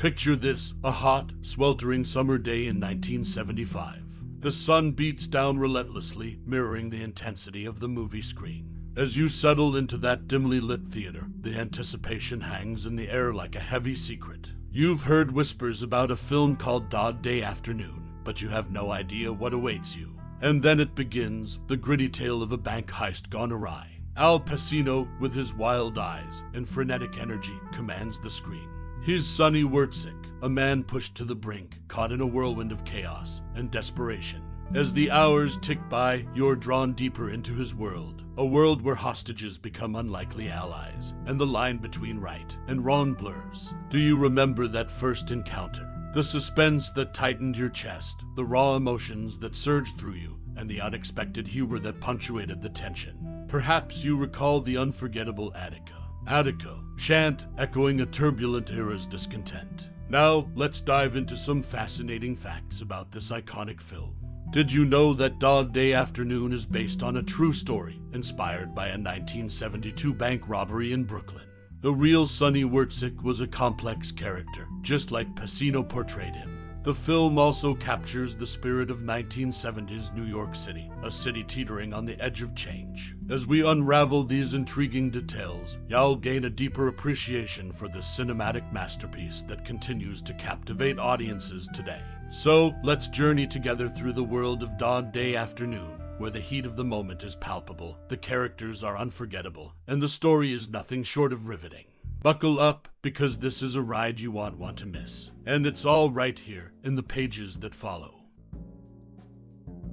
Picture this a hot, sweltering summer day in 1975. The sun beats down relentlessly, mirroring the intensity of the movie screen. As you settle into that dimly lit theater, the anticipation hangs in the air like a heavy secret. You've heard whispers about a film called Dog Day Afternoon, but you have no idea what awaits you. And then it begins the gritty tale of a bank heist gone awry. Al Pacino, with his wild eyes and frenetic energy, commands the screen. He's Sonny Wortzik, a man pushed to the brink, caught in a whirlwind of chaos and desperation. As the hours tick by, you're drawn deeper into his world, a world where hostages become unlikely allies, and the line between right and wrong blurs. Do you remember that first encounter? The suspense that tightened your chest, the raw emotions that surged through you, and the unexpected humor that punctuated the tension. Perhaps you recall the unforgettable Attica. Attica, chant echoing a turbulent era's discontent. Now, let's dive into some fascinating facts about this iconic film. Did you know that Dog Day Afternoon is based on a true story inspired by a 1972 bank robbery in Brooklyn? The real Sonny Wortzik was a complex character, just like Pacino portrayed him. The film also captures the spirit of 1970s New York City, a city teetering on the edge of change. As we unravel these intriguing details, you'll gain a deeper appreciation for this cinematic masterpiece that continues to captivate audiences today. So, let's journey together through the world of Dog Day Afternoon, where the heat of the moment is palpable, the characters are unforgettable, and the story is nothing short of riveting. Buckle up because this is a ride you won't want to miss. And it's all right here in the pages that follow.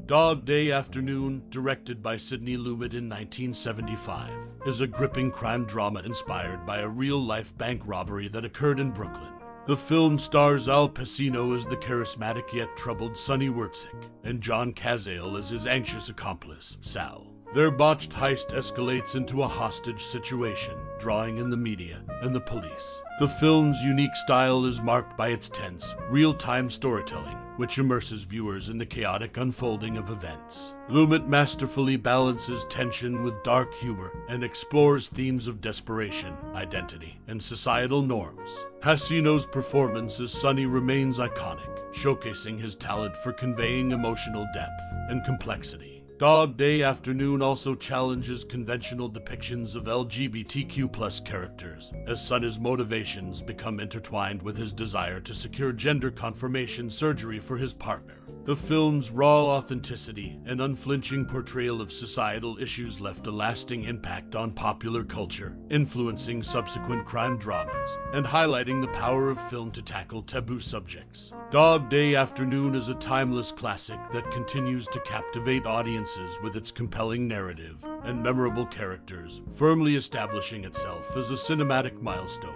Dog Day Afternoon, directed by Sidney Lumet in 1975, is a gripping crime drama inspired by a real life bank robbery that occurred in Brooklyn. The film stars Al Pacino as the charismatic yet troubled Sonny Wortzik, and John Cazale as his anxious accomplice, Sal. Their botched heist escalates into a hostage situation, drawing in the media and the police. The film's unique style is marked by its tense, real time storytelling, which immerses viewers in the chaotic unfolding of events. Lumet masterfully balances tension with dark humor and explores themes of desperation, identity, and societal norms. Pacino's performance as Sonny remains iconic, showcasing his talent for conveying emotional depth and complexity. Dog Day Afternoon also challenges conventional depictions of LGBTQ characters, as Sonny's motivations become intertwined with his desire to secure gender confirmation surgery for his partner. The film's raw authenticity and unflinching portrayal of societal issues left a lasting impact on popular culture, influencing subsequent crime dramas and highlighting the power of film to tackle taboo subjects. Dog Day Afternoon is a timeless classic that continues to captivate audiences with its compelling narrative and memorable characters, firmly establishing itself as a cinematic milestone.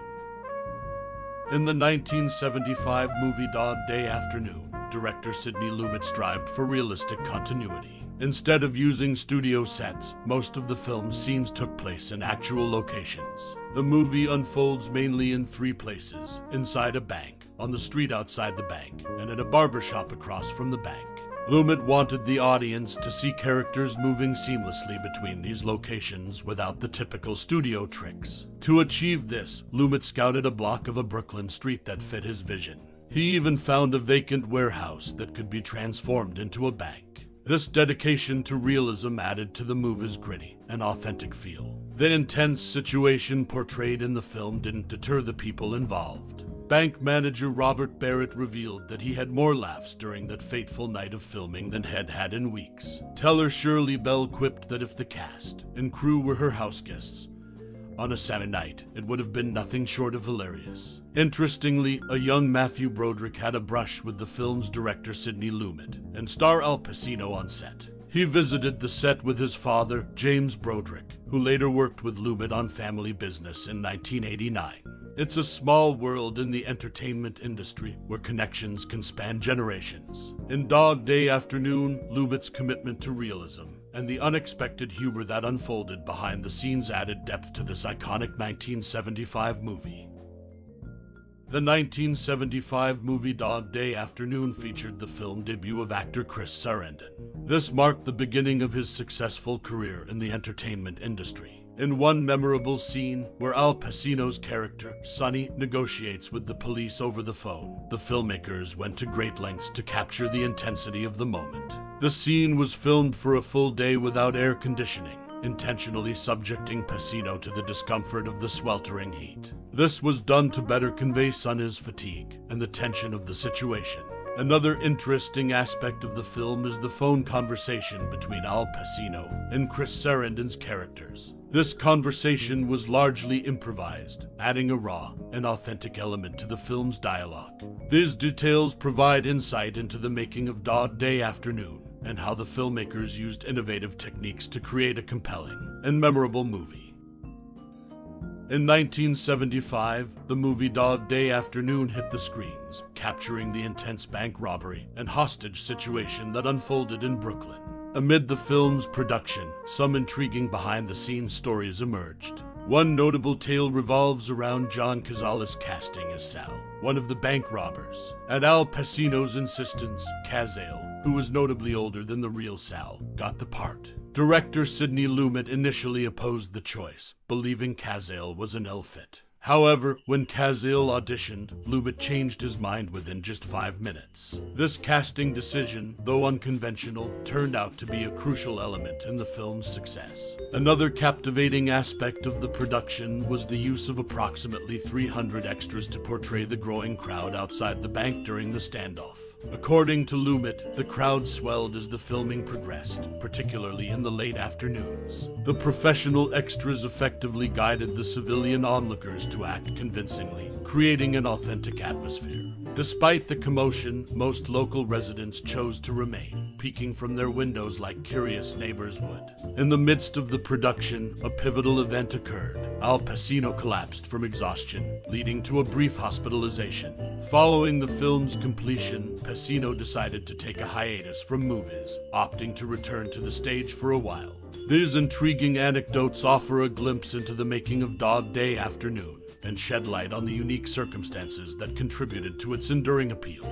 In the 1975 movie Dog Day Afternoon, director Sidney Lumet strived for realistic continuity. Instead of using studio sets, most of the film's scenes took place in actual locations. The movie unfolds mainly in three places inside a bank, on the street outside the bank, and in a barber shop across from the bank. Lumet wanted the audience to see characters moving seamlessly between these locations without the typical studio tricks. To achieve this, Lumet scouted a block of a Brooklyn street that fit his vision. He even found a vacant warehouse that could be transformed into a bank. This dedication to realism added to the movie's gritty and authentic feel. The intense situation portrayed in the film didn't deter the people involved. Bank manager Robert Barrett revealed that he had more laughs during that fateful night of filming than had had in weeks. Teller Shirley Bell quipped that if the cast and crew were her house guests, on a Saturday night, it would have been nothing short of hilarious. Interestingly, a young Matthew Broderick had a brush with the film's director Sidney Lumet and star Al Pacino on set. He visited the set with his father, James Broderick, who later worked with Lumet on Family Business in 1989. It's a small world in the entertainment industry where connections can span generations. In Dog Day Afternoon, Lumet's commitment to realism and the unexpected humor that unfolded behind the scenes added depth to this iconic 1975 movie. The 1975 movie Dog Day Afternoon featured the film debut of actor Chris Sarandon. This marked the beginning of his successful career in the entertainment industry. In one memorable scene where Al Pacino's character, Sonny, negotiates with the police over the phone, the filmmakers went to great lengths to capture the intensity of the moment. The scene was filmed for a full day without air conditioning, intentionally subjecting Pacino to the discomfort of the sweltering heat. This was done to better convey Sonny's fatigue and the tension of the situation. Another interesting aspect of the film is the phone conversation between Al Pacino and Chris Sarandon's characters. This conversation was largely improvised, adding a raw and authentic element to the film's dialogue. These details provide insight into the making of Dog Day Afternoon and how the filmmakers used innovative techniques to create a compelling and memorable movie. In 1975, the movie Dog Day Afternoon hit the screens, capturing the intense bank robbery and hostage situation that unfolded in Brooklyn. Amid the film's production, some intriguing behind the scenes stories emerged. One notable tale revolves around John Cazale's casting as Sal, one of the bank robbers. At Al Pacino's insistence, Cazale, who was notably older than the real Sal, got the part. Director Sidney Lumet initially opposed the choice, believing Cazale was an ill fit. However, when Cazale auditioned, Lumet changed his mind within just five minutes. This casting decision, though unconventional, turned out to be a crucial element in the film's success. Another captivating aspect of the production was the use of approximately 300 extras to portray the growing crowd outside the bank during the standoff. According to Lumet, the crowd swelled as the filming progressed, particularly in the late afternoons. The professional extras effectively guided the civilian onlookers to act convincingly, creating an authentic atmosphere. Despite the commotion, most local residents chose to remain, peeking from their windows like curious neighbors would. In the midst of the production, a pivotal event occurred. Al Pacino collapsed from exhaustion, leading to a brief hospitalization. Following the film's completion, Pacino decided to take a hiatus from movies, opting to return to the stage for a while. These intriguing anecdotes offer a glimpse into the making of Dog Day Afternoon and shed light on the unique circumstances that contributed to its enduring appeal.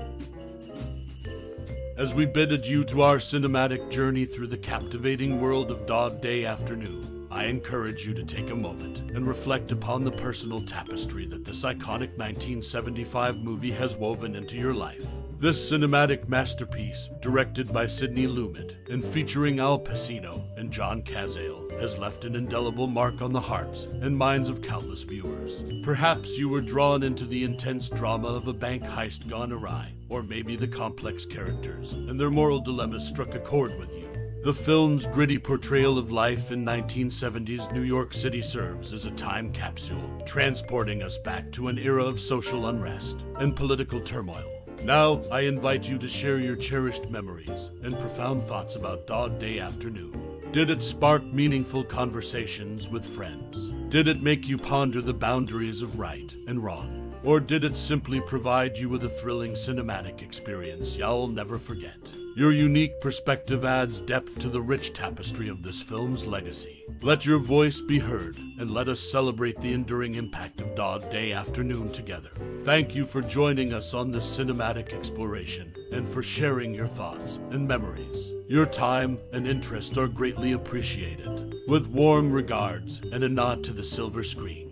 As we bid adieu to our cinematic journey through the captivating world of Dog Day Afternoon, I encourage you to take a moment and reflect upon the personal tapestry that this iconic 1975 movie has woven into your life. This cinematic masterpiece, directed by Sidney Lumet and featuring Al Pacino and John Cazale, has left an indelible mark on the hearts and minds of countless viewers. Perhaps you were drawn into the intense drama of a bank heist gone awry, or maybe the complex characters and their moral dilemmas struck a chord with you. The film's gritty portrayal of life in 1970s New York City serves as a time capsule, transporting us back to an era of social unrest and political turmoil. Now, I invite you to share your cherished memories and profound thoughts about Dog Day Afternoon. Did it spark meaningful conversations with friends? Did it make you ponder the boundaries of right and wrong? Or did it simply provide you with a thrilling cinematic experience you'll never forget? Your unique perspective adds depth to the rich tapestry of this film's legacy. Let your voice be heard, and let us celebrate the enduring impact of Dog Day Afternoon together. Thank you for joining us on this cinematic exploration and for sharing your thoughts and memories. Your time and interest are greatly appreciated. With warm regards and a nod to the silver screen.